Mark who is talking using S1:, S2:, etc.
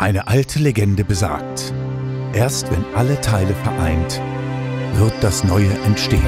S1: Eine alte Legende besagt, erst wenn alle Teile vereint, wird das Neue entstehen.